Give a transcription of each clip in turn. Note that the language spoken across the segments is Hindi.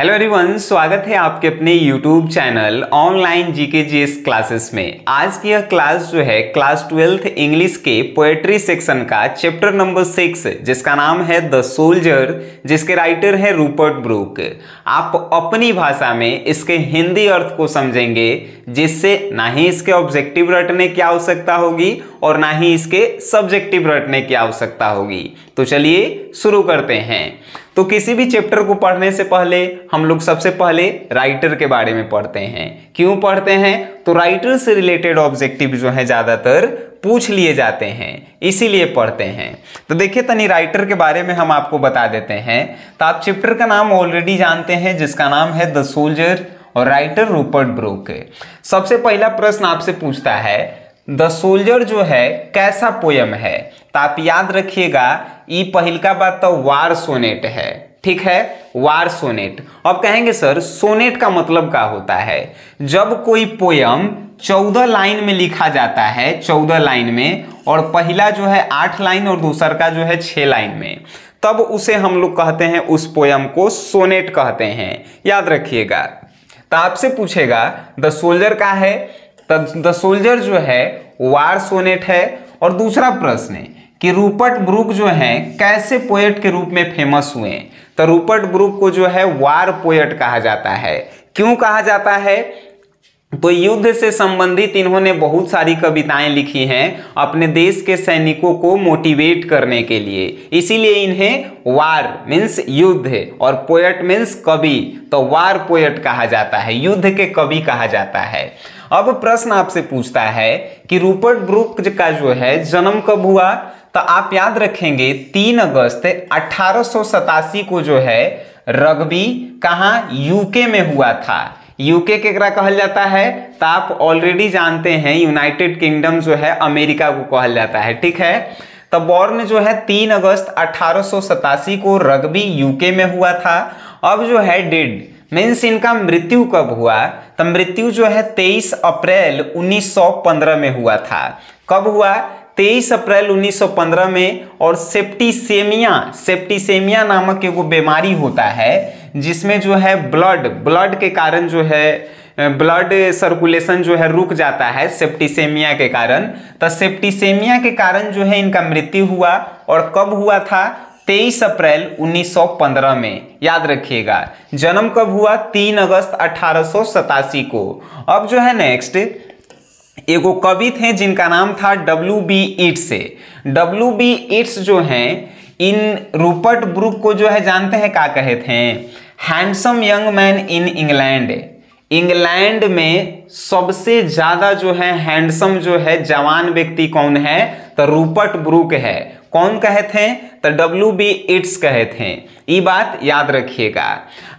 हेलो एवरीवन स्वागत है आपके अपने YouTube channel online GK GS classes में। आज की यह क्लास जो है क्लास ट्वेल्थ इंग्लिश के पोएट्री सेक्शन का चैप्टर नंबर सिक्स जिसका नाम है द सोल्जर जिसके राइटर है रूपर्ट ब्रूक आप अपनी भाषा में इसके हिंदी अर्थ को समझेंगे, जिससे ना ही इसके ऑब्जेक्टिव रटने की आवश्यकता होगी और ना ही इसके सब्जेक्टिव रटने की आवश्यकता होगी। तो चलिए शुरू करते हैं। तो किसी भी चैप्टर को पढ़ने से पहले हम लोग सबसे पहले राइटर के बारे में पढ़ते हैं। क्यों पढ़ते हैं? तो राइटर से रिलेटेड ऑब्जेक्टिव जो है ज़्यादातर पूछ लिए जाते हैं, इसीलिए पढ़ते हैं। तो देखिए तनी राइटर के बारे में हम आपको बता देते हैं। तो आप चैप्टर का नाम ऑलरेडी जानते हैं, जिसका नाम है द सोल्जर और राइटर रूपर्ट ब्रूक सबसे पहला प्रश्न आपसे पूछता है द सोल्जर जो है, कैसा पोयम है तो आप याद रखिएगा ये पहिल का बात तो वार सोनेट है ठीक है, वार सोनेट अब कहेंगे, सर, सोनेट का मतलब क्या होता है जब कोई पोयम चौदह लाइन में लिखा जाता है, चौदह लाइन में, और पहला जो है आठ लाइन और दूसर का जो है छह लाइन में, तब उसे हम लोग कहते हैं, उस पोयम को सोनेट कहते हैं याद रखिएगा। तो आपसे पूछेगा द सोल्जर का है द सोल्जर जो है वार सोनेट है। और दूसरा प्रश्न है कि रूपर्ट ब्रुक जो है, कैसे पोएट के रूप में फ़ेमस हुए? तो रूपर्ट ब्रुक को जो है वार पोएट कहा जाता है। क्यों कहा जाता है? तो युद्ध से संबंधित इन्होंने बहुत सारी कविताएँ लिखी हैं अपने देश के सैनिकों को मोटिवेट करने के लिए। इसीलिए इन्हें वार मीन्स युद्ध और पोएट मीन्स कवि तो वार पोएट कहा जाता है, युद्ध के कवि कहा जाता है। अब प्रश्न आपसे पूछता है कि रूपर्ट ब्रुक का जो है जन्म कब हुआ? तो आप याद रखेंगे, तीन अगस्त अठारह सौ सतासी को जो है, रग्बी कहाँ यूके में हुआ था। यूके केकरा कहल जाता है? तो आप ऑलरेडी जानते हैं यूनाइटेड किंगडम जो है अमेरिका को कहल जाता है, ठीक है? तो बॉर्न जो है, तीन अगस्त अठारह को रग्बी यूके में हुआ था। अब जो है डेड मीन्स इनका मृत्यु कब हुआ? तो मृत्यु जो है 23 अप्रैल 1915 में हुआ था। कब हुआ? 23 अप्रैल 1915 में और सेप्टिसेमिया सेप्टिसेमिया नामक एक बीमारी होता है। जिसमें जो है ब्लड ब्लड के कारण जो है ब्लड सर्कुलेशन जो है रुक जाता है सेप्टिसेमिया के कारण। तो सेप्टिसेमिया के कारण जो है इनका मृत्यु हुआ और कब हुआ था? 23 अप्रैल 1915 में। याद रखिएगा, जन्म कब हुआ? 3 अगस्त अठारह सौ सतासी को। अब जो है नेक्स्ट एगो कवि थे जिनका नाम था W B Yeats W B Yeats जो हैं इन रूपर्ट ब्रुक को जो है जानते हैं, क्या कहे थे? Handsome young man in England England में सबसे ज़्यादा जो है हैंडसम जो है जवान व्यक्ति कौन है? तो रूपर्ट ब्रुक है। कौन कहे थे? तो डब्ल्यू बी इट्स कहे थे। ये बात याद रखिएगा।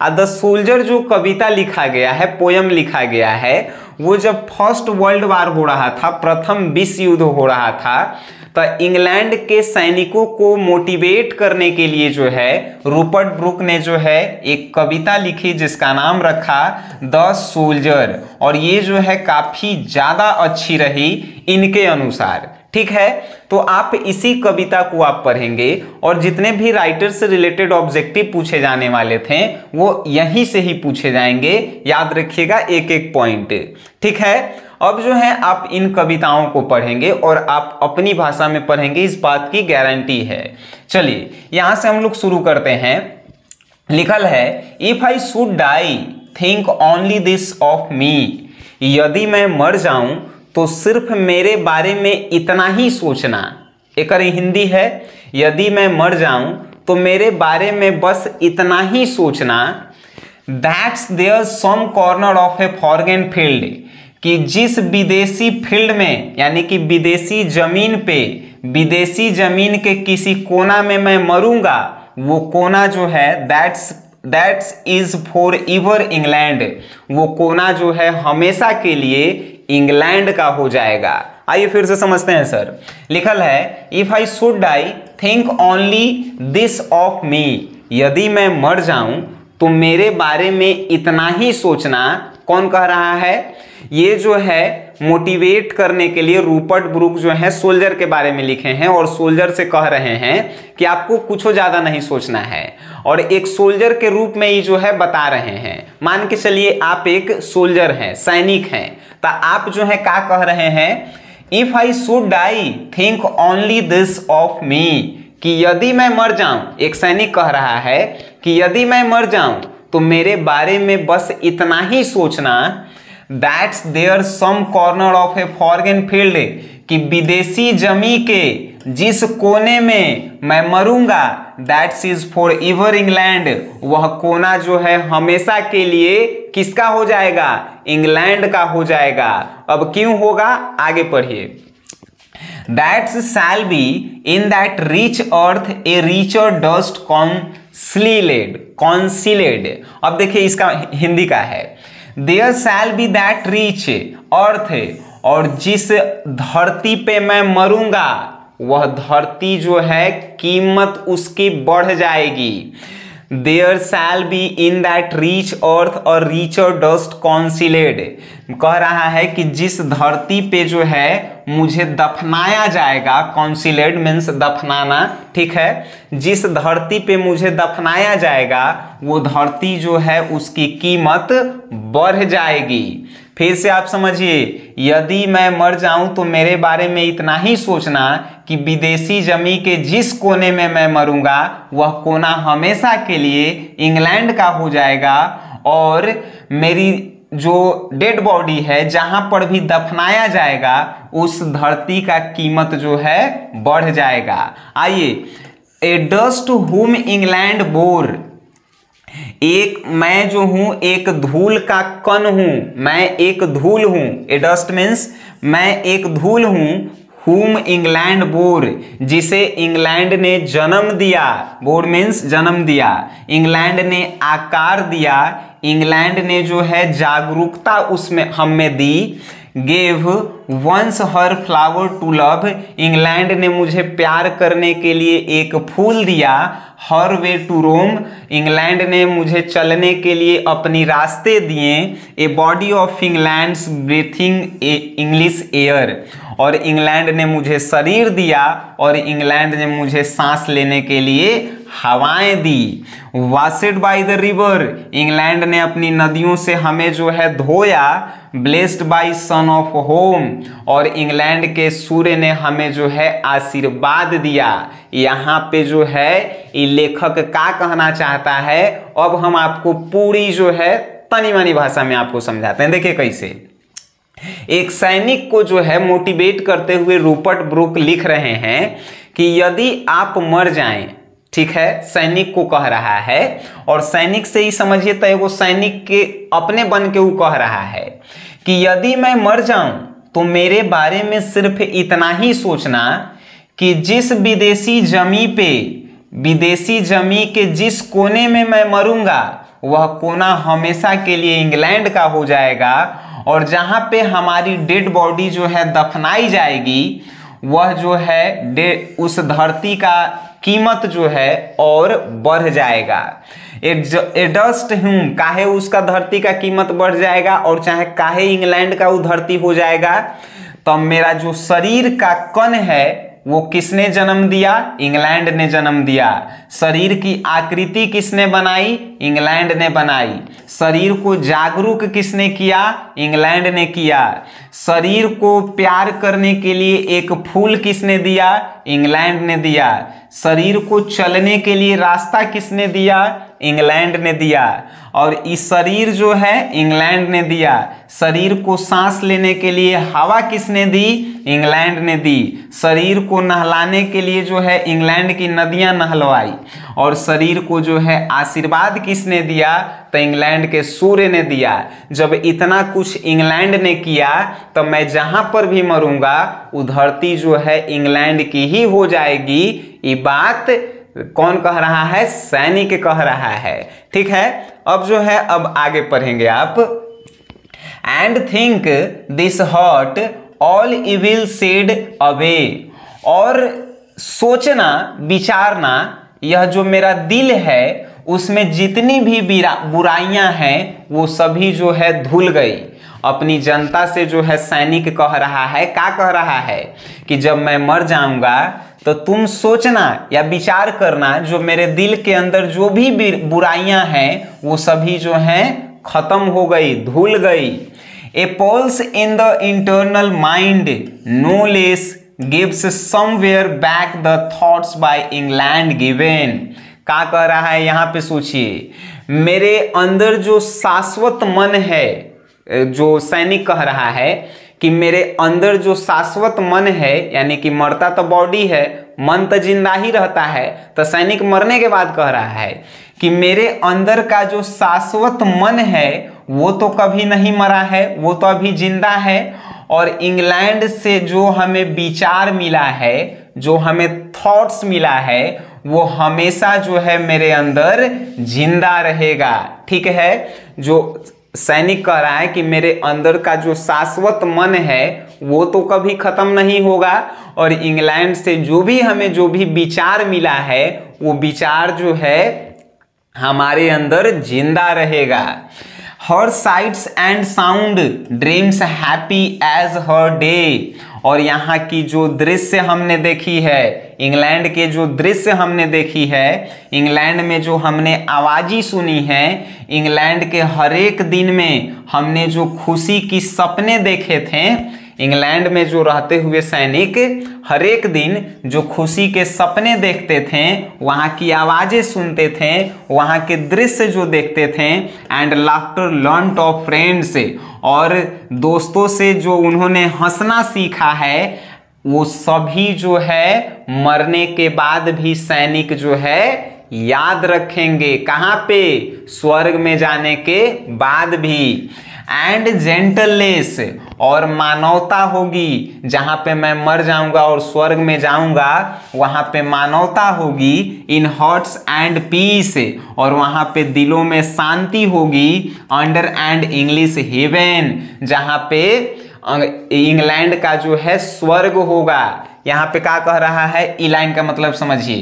और द सोल्जर जो कविता लिखा गया है पोयम लिखा गया है, वो जब फ़र्स्ट वर्ल्ड वार हो रहा था, प्रथम विश्व युद्ध हो रहा था तो इंग्लैंड के सैनिकों को मोटिवेट करने के लिए जो है, रूपर्ट ब्रुक ने जो है एक कविता लिखी जिसका नाम रखा, द सोल्जर और ये जो है काफ़ी ज़्यादा अच्छी रही इनके अनुसार। ठीक है? तो आप इसी कविता को आप पढ़ेंगे और जितने भी राइटर से रिलेटेड ऑब्जेक्टिव पूछे जाने वाले थे, वो यहीं से ही पूछे जाएँगे। याद रखिएगा एक एक पॉइंट ठीक है? अब जो है, आप इन कविताओं को पढ़ेंगे और आप अपनी भाषा में पढ़ेंगे। इस बात की गारंटी है। चलिए, यहाँ से हम लोग शुरू करते हैं। लिखल है if I should die think only this of me यदि मैं मर जाऊँ तो सिर्फ़ मेरे बारे में इतना ही सोचना। एक हिंदी है, यदि मैं मर जाऊँ तो मेरे बारे में बस इतना ही सोचना। That's there some corner of a foreign field कि जिस विदेशी फ़ील्ड में, यानी कि विदेशी ज़मीन पे, विदेशी ज़मीन के किसी कोना में मैं मरूँगा, वो कोना जो है that's that's is for ever England वो कोना जो है हमेशा के लिए इंग्लैंड का हो जाएगा। आइए फिर से समझते हैं, सर। लिखल है if I should I think only this of me यदि मैं मर जाऊँ तो मेरे बारे में इतना ही सोचना कौन कह रहा है? ये जो है मोटिवेट करने के लिए रूपर्ट ब्रुक जो है, सोल्जर के बारे में लिखे हैं और सोल्जर से कह रहे हैं कि आपको कुछ ज़्यादा नहीं सोचना है। और एक सोल्जर के रूप में ही जो है बता रहे हैं। मान के चलिए, आप एक सोल्जर हैं, सैनिक हैं। तो आप जो है, क्या कह रहे हैं? If I should die think only this of me कि यदि मैं मर जाऊँ, एक सैनिक कह रहा है कि यदि मैं मर जाऊँ तो मेरे बारे में बस इतना ही सोचना that's there some corner of a foreign field कि विदेशी जमी के जिस कोने में मैं मरूँगा that's is for ever England वह कोना जो है हमेशा के लिए किसका हो जाएगा? इंग्लैंड का हो जाएगा। अब क्यों होगा? आगे पढ़िए। That's shall be in that rich earth a richer dust concealed concealed अब देखिए इसका हिंदी का है। There shall be that rich earth और जिस धरती पे मैं मरूँगा, वह धरती जो है कीमत उसकी बढ़ जाएगी। There shall be in that rich earth और रीच और डस्ट कॉन्सिलेड कह रहा है कि जिस धरती पे जो है, मुझे दफनाया जाएगा कॉन्सिलेड मीन्स दफनाना, ठीक है? जिस धरती पे मुझे दफनाया जाएगा, वो धरती जो है, उसकी कीमत बढ़ जाएगी। फिर से आप समझिए, यदि मैं मर जाऊँ तो मेरे बारे में इतना ही सोचना कि विदेशी जमी के जिस कोने में मैं मरूँगा, वह कोना हमेशा के लिए इंग्लैंड का हो जाएगा और मेरी जो डेड बॉडी है, जहाँ पर भी दफनाया जाएगा, उस धरती का कीमत जो है, बढ़ जाएगा। आइए, a dust whom England bore. एक मैं जो हूँ, एक धूल का कण हूँ। मैं एक धूल हूँ। ए डस्ट मीन्स मैं एक धूल हूँ। हुम इंग्लैंड बोर जिसे इंग्लैंड ने जन्म दिया। बोर मीन्स जन्म दिया। इंग्लैंड ने आकार दिया। इंग्लैंड ने जो है जागरूकता उसमें, हम दी। Gave once her flower to love England ने मुझे प्यार करने के लिए एक फूल दिया हर वे टू रोम इंग्लैंड ने मुझे चलने के लिए अपनी रास्ते दिए. A body of England breathing a English air और इंग्लैंड ने मुझे शरीर दिया और इंग्लैंड ने मुझे सांस लेने के लिए हवाएँ दी। Washed by the river England ने अपनी नदियों से हमें जो है धोया blessed by sun of home और इंग्लैंड के सूर्य ने हमें जो है आशीर्वाद दिया। यहाँ पे जो है लेखक का कहना चाहता है, अब हम आपको पूरी जो है तनी मनी भाषा में आपको समझाते हैं। देखिए कैसे। एक सैनिक को जो है मोटिवेट करते हुए रूपर्ट ब्रुक लिख रहे हैं कि यदि आप मर जाएँ ठीक है? सैनिक को कह रहा है। और सैनिक से ही समझिए तो वो सैनिक के अपने बन के वो कह रहा है कि यदि मैं मर जाऊँ तो मेरे बारे में सिर्फ़ इतना ही सोचना कि जिस विदेशी जमी पे, विदेशी जमी के जिस कोने में मैं मरूँगा, वह कोना हमेशा के लिए इंग्लैंड का हो जाएगा और जहाँ पे हमारी डेड बॉडी जो है दफनाई जाएगी, वह जो है उस धरती का कीमत जो है और बढ़ जाएगा। एडस्ट ह्यूम, काहे उसका धरती का कीमत बढ़ जाएगा और चाहे काहे इंग्लैंड का वो धरती हो जाएगा तो मेरा जो शरीर का कण है वो किसने जन्म दिया? इंग्लैंड ने जन्म दिया। शरीर की आकृति किसने बनाई? इंग्लैंड ने बनाई। शरीर को जागरूक किसने किया? इंग्लैंड ने किया। शरीर को प्यार करने के लिए एक फूल किसने दिया? इंग्लैंड ने दिया। शरीर को चलने के लिए रास्ता किसने दिया? इंग्लैंड ने दिया। और इस शरीर जो है, इंग्लैंड ने दिया। शरीर को सांस लेने के लिए हवा किसने दी? इंग्लैंड ने दी। शरीर को नहलाने के लिए जो है इंग्लैंड की नदियाँ नहलवाई। और शरीर को जो है आशीर्वाद किसने दिया? तो इंग्लैंड के सूर्य ने दिया। जब इतना कुछ इंग्लैंड ने किया तो मैं जहाँ पर भी मरूँगा वो धरती जो है इंग्लैंड की ही हो जाएगी। ये बात कौन कह रहा है? सैनिक कह रहा है। ठीक है? अब जो है, अब आगे पढ़ेंगे आप। And think this heart all evil shed away और सोचना, विचारना, यह जो मेरा दिल है, उसमें जितनी भी बुराइयाँ हैं, वो सभी जो है धुल गई। अपनी जनता से जो है सैनिक कह रहा है, क्या कह रहा है? कि जब मैं मर जाऊँगा तो तुम सोचना या विचार करना, जो मेरे दिल के अंदर जो भी बुराइयाँ हैं, वो सभी जो हैं, खत्म हो गई, धुल गई। A pulse in the eternal mind no less gives somewhere back the thoughts by England given का कह रहा है, यहाँ पे सोचिए। मेरे अंदर जो शाश्वत मन है, जो सैनिक कह रहा है कि मेरे अंदर जो शाश्वत मन है, यानी कि मरता तो बॉडी है, मन तो ज़िंदा ही रहता है तो सैनिक मरने के बाद कह रहा है कि मेरे अंदर का जो शाश्वत मन है, वो तो कभी नहीं मरा है, वो तो अभी ज़िंदा है। और इंग्लैंड से जो हमें विचार मिला है, जो हमें थॉट्स मिला है, वो हमेशा जो है मेरे अंदर ज़िंदा रहेगा। ठीक है? जो सैनिक कह रहा है कि मेरे अंदर का जो शाश्वत मन है, वो तो कभी खत्म नहीं होगा। और इंग्लैंड से जो भी हमें जो भी विचार मिला है, वो विचार जो है, हमारे अंदर ज़िंदा रहेगा। Her sights and sound dreams happy as her day और यहाँ की जो दृश्य हमने देखी है इंग्लैंड के जो दृश्य हमने देखी है, इंग्लैंड में जो हमने आवाज़ी सुनी है, इंग्लैंड के हर एक दिन में हमने जो खुशी की सपने देखे थे, इंग्लैंड में जो रहते हुए सैनिक हर एक दिन जो खुशी के सपने देखते थे, वहाँ की आवाज़ें सुनते थे, वहाँ के दृश्य जो देखते थे and laughter learn of friends और दोस्तों से जो उन्होंने हंसना सीखा है वो सभी जो है मरने के बाद भी सैनिक जो है याद रखेंगे। कहाँ पे? स्वर्ग में जाने के बाद भी। एंड जेंटलनेस और मानवता होगी। जहाँ पे मैं मर जाऊँगा और स्वर्ग में जाऊँगा, वहाँ पे मानवता होगी इन हॉट्स एंड पीस और वहाँ पे दिलों में शांति होगी। अंडर एंड इंग्लिश हेवन जहाँ पे इंग्लैंड का जो है स्वर्ग होगा। यहाँ पे क्या कह रहा है? ई लाइन का मतलब समझिए।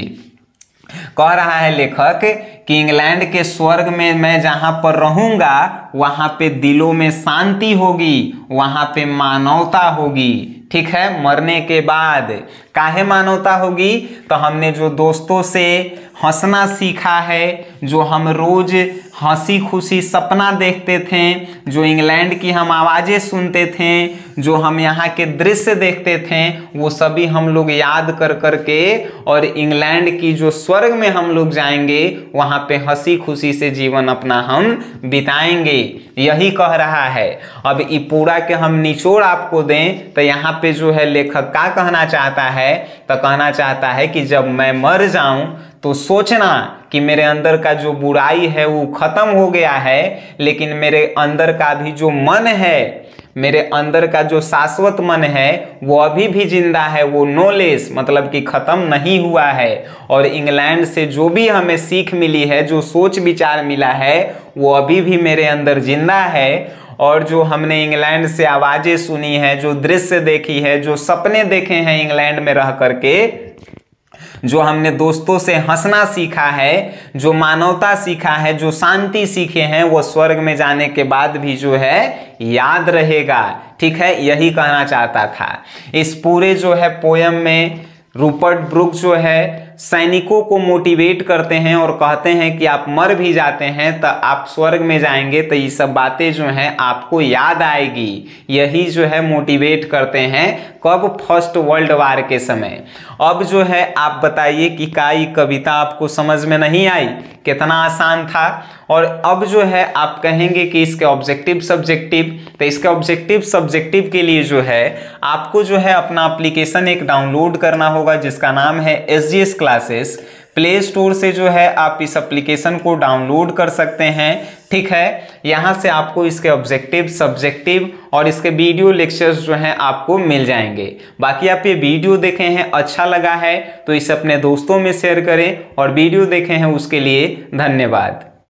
कह रहा है लेखक कि इंग्लैंड के स्वर्ग में मैं जहाँ पर रहूँगा, वहाँ पे दिलों में शांति होगी, वहाँ पे मानवता होगी। ठीक है? मरने के बाद काहे मानवता होगी? तो हमने जो दोस्तों से हंसना सीखा है, जो हम रोज हँसी खुशी सपना देखते थे, जो इंग्लैंड की हम आवाज़ें सुनते थे, जो हम यहाँ के दृश्य देखते थे, वो सभी हम लोग याद कर कर के और इंग्लैंड की जो स्वर्ग में हम लोग जाएँगे, वहाँ पे हँसी खुशी से जीवन अपना हम बिताएँगे। यही कह रहा है। अब ये पूरा के हम निचोड़ आपको दें तो यहाँ पे जो है लेखक का कहना चाहता है तो कहना चाहता है कि जब मैं मर जाऊँ तो सोचना कि मेरे अंदर का जो बुराई है, वो खत्म हो गया है, लेकिन मेरे अंदर का भी जो मन है मेरे अंदर का जो शाश्वत मन है, वो अभी भी ज़िंदा है, वो नोलेस मतलब कि ख़त्म नहीं हुआ है। और इंग्लैंड से जो भी हमें सीख मिली है, जो सोच विचार मिला है, वो अभी भी मेरे अंदर ज़िंदा है। और जो हमने इंग्लैंड से आवाज़ें सुनी है, जो दृश्य देखी है, जो सपने देखे हैं इंग्लैंड में रह करके जो हमने दोस्तों से हंसना सीखा है, जो मानवता सीखा है, जो शांति सीखे हैं, वो स्वर्ग में जाने के बाद भी जो है, याद रहेगा। ठीक है? यही कहना चाहता था। इस पूरे जो है पोयम में रूपर्ट ब्रुक जो है, सैनिकों को मोटिवेट करते हैं और कहते हैं कि आप मर भी जाते हैं तो आप स्वर्ग में जाएँगे तो ये सब बातें जो हैं, आपको याद आएगी। यही जो है, मोटिवेट करते हैं। कब फ़र्स्ट वर्ल्ड वार के समय? अब जो है, आप बताइए कि का कविता आपको समझ में नहीं आई? कितना आसान था? और अब जो है, आप कहेंगे कि इसके ऑब्जेक्टिव सब्जेक्टिव तो इसके ऑब्जेक्टिव सब्जेक्टिव के लिए जो है, आपको जो है अपना एप्लीकेशन एक डाउनलोड करना होगा, जिसका नाम है एस क्लासेस प्ले स्टोर से जो है आप इस एप्लीकेशन को डाउनलोड कर सकते हैं। ठीक है? यहाँ से आपको इसके ऑब्जेक्टिव सब्जेक्टिव और इसके वीडियो लेक्चर्स जो हैं आपको मिल जाएँगे। बाकी आप ये वीडियो देखे हैं अच्छा लगा है तो इसे अपने दोस्तों में शेयर करें और वीडियो देखे हैं उसके लिए धन्यवाद।